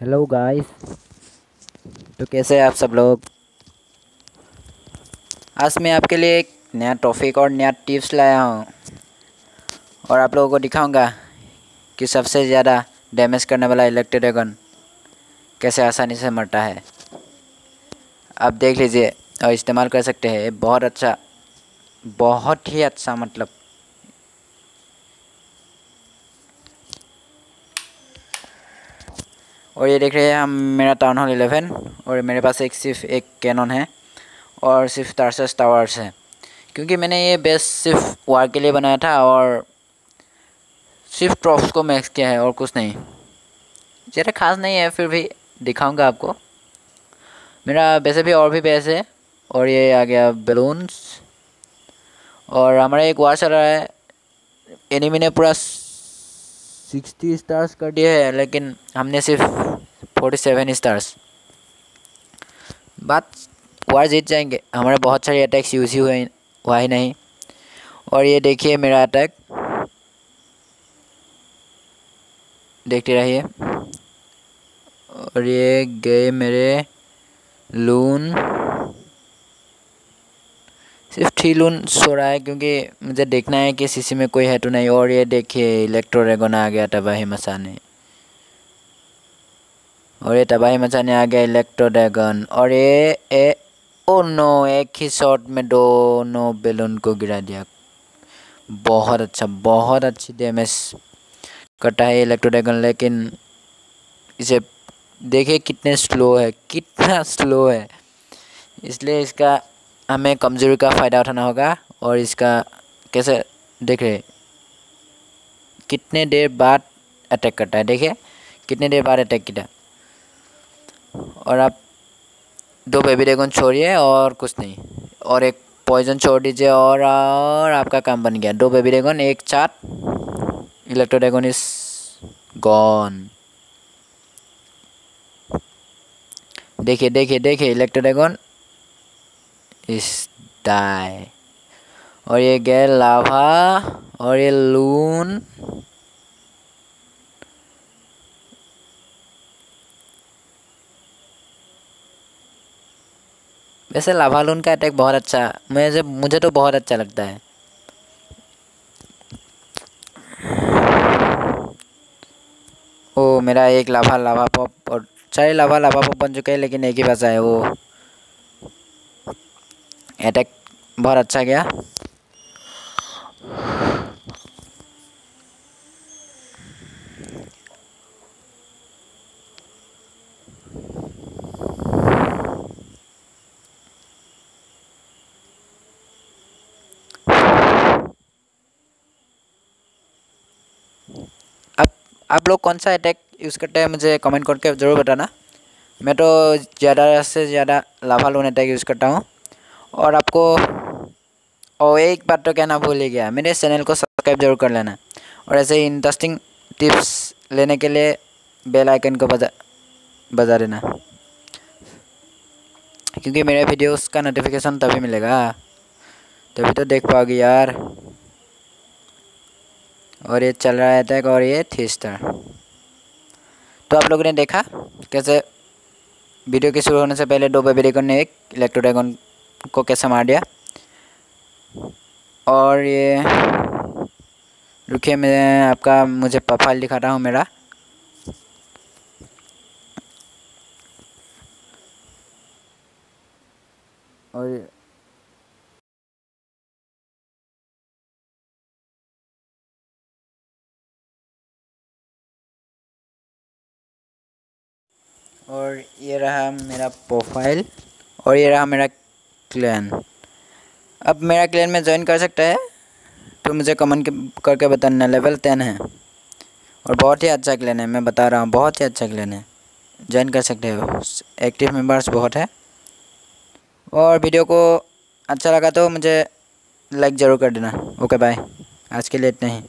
Hello guys तो कैसे हैं आप सब लोग? आज मैं आपके लिए एक नया टॉपिक और नया टिप्स लाया हूँ। और आप लोगों को दिखाऊँगा कि सबसे ज़्यादा डैमेज करने वाला इलेक्ट्रिक ड्रैगन कैसे आसानी से मरता है। आप देख लीजिए और इस्तेमाल कर सकते हैं। बहुत अच्छा बहुत ही अच्छा मतलब और ये देख रहे हैं हम, मेरा टाउन हॉल इलेवन और मेरे पास एक सिर्फ़ एक कैनन है और सिर्फ़ टार्सस टावर्स है। क्योंकि मैंने ये बेस सिर्फ़ वार के लिए बनाया था और सिर्फ़ ट्रॉफ्स को मैक्स किया है और कुछ नहीं। ज़्यादा खास नहीं है, फिर भी दिखाऊँगा आपको। मेरा वैसे भी और भी बेस है और ये आ गया बलून्स और हमारा एक वार चल रहा है। एनिमी ने पूरा सिक्सटी स्टार्स कर दिए हैं, लेकिन हमने सिर्फ़ फोर्टी सेवन स्टार्स बात वार जीत जाएँगे। हमारे बहुत सारे अटैक्स यूज़ ही हुए हुआ ही नहीं। और ये देखिए मेरा अटैक देखते रहिए। और ये गए मेरे लून सिर्फ़ थ्री लून सो रहा है क्योंकि मुझे देखना है कि सीसी में कोई है तो नहीं। और ये देखिए इलेक्ट्रो आ गया तबाही मचाने और ये तबाही मचाने आ गया इलेक्ट्रो ड्रैगन और ये ए ओ नो एक ही शॉट में दोनों बैलून को गिरा दिया। बहुत अच्छा बहुत अच्छी डैमेज कटा है इलेक्ट्रो ड्रैगन लेकिन इसे देखिए कितने स्लो है, कितना स्लो है। इसलिए इसका हमें कमज़ोरी का फ़ायदा उठाना होगा और इसका कैसे देख रहे कितने देर बाद अटैक करता है? देखिए, कितने देर बाद अटैक किया? और आप दो बेबी ड्रैगन छोड़िए और कुछ नहीं। और एक पॉइजन छोड़ दीजिए और और आपका काम बन गया। दो बेबी ड्रैगन एक चार इलेक्ट्रो ड्रैगन इज़ गॉन देखिए देखिए देखिए इलेक्ट्रो ड्रैगन इस डाई और ये गए लाभा और ये लून। वैसे लाभा लून का अटैक बहुत अच्छा मुझे मुझे तो बहुत अच्छा लगता है। ओ, मेरा एक लाभा लाभा पॉप और, सारे लाभा लाभा पॉप बन चुके हैं, लेकिन एक ही बचा है वो। अटैक बहुत अच्छा गया। आप लोग कौन सा अटैक यूज़ करते हैं? मुझे कमेंट करके ज़रूर बताना। मैं तो ज़्यादा से ज़्यादा लाभा लोन अटैक यूज़ करता हूँ। और आपको और एक बात तो कहना भूल ही गया, मेरे चैनल को सब्सक्राइब ज़रूर कर लेना। और ऐसे ही इंटरेस्टिंग टिप्स लेने के लिए बेल आइकन को बजा बजा देना। क्योंकि मेरे वीडियोस का नोटिफिकेशन तभी मिलेगा। तभी तो देख पाओगे यार। और ये चल रहा है अटैक और ये थ्री स्टार तो आप लोगों ने देखा कैसे वीडियो के शुरू होने से पहले दो बेबी ने एक इलेक्ट्रो ड्रैगन को कैसे मार दिया? और ये, रुकिए, मैं आपका, मुझे प्रोफ़ाइल दिखाता हूँ मेरा। और और ये रहा मेरा प्रोफ़ाइल और ये रहा मेरा क्लैन अब मेरा क्लैन में ज्वाइन कर सकता है? तो मुझे कमेंट करके बताना लेवल टेन है। और बहुत ही अच्छा क्लैन है, मैं बता रहा हूँ, बहुत ही अच्छा क्लैन है। ज्वाइन कर सकते हो। एक्टिव मेंबर्स बहुत है। और वीडियो को अच्छा लगा तो मुझे लाइक ज़रूर कर देना। ओके बाय आज के लिए इतना ही।